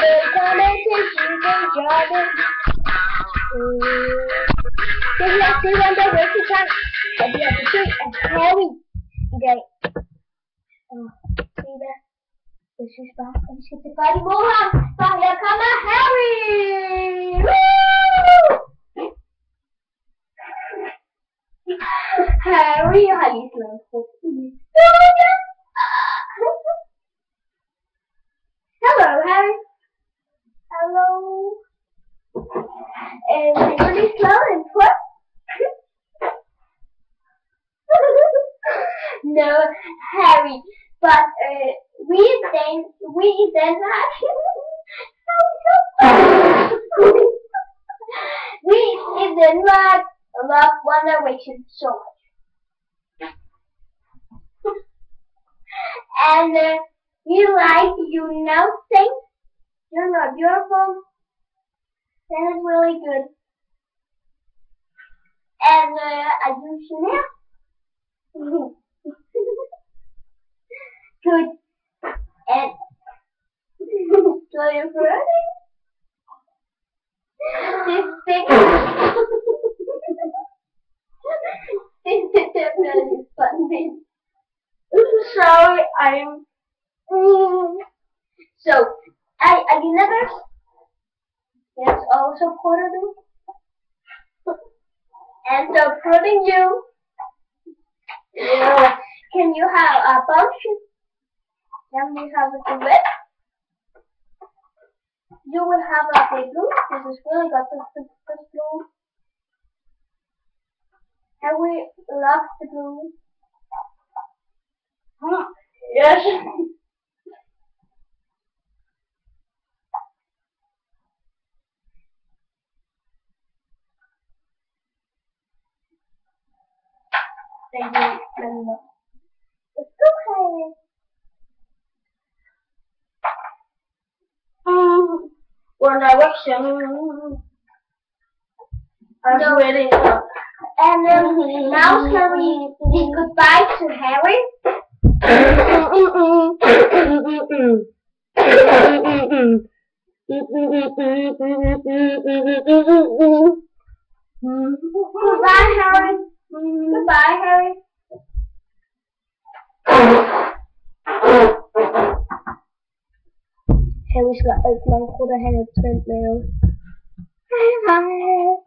Did come and take you to Jordan. This is actually one day where she can but the other thing is Harry. Okay. Oh, see that? This is back and she's the fighting Mohan. But here come a Harry. Woo! Harry, used to love Hello, Harry. Hello. And really slow and quick. No, Harry, but uh, we then we then we in Denmark love One Direction so much. and uh, we like you know things. You're not beautiful. That is really good. And uh, I do Chanel. good. And so you're ready? This thing. this is definitely funny. Sorry, I'm. So, I, I never. That's also quarterly. And so, proving you. Yeah. Can you have a function? Then we have a duet. You will have a big blue. This is really the, the blue. And we love the blue. Hmm. Yes. Thank you very much. It's okay. Um, One Direction. I'm No. ready. And um, now can we say goodbye to Harry? Goodbye, Harry. Goodbye, Harry. Harry's got a long quarter hand of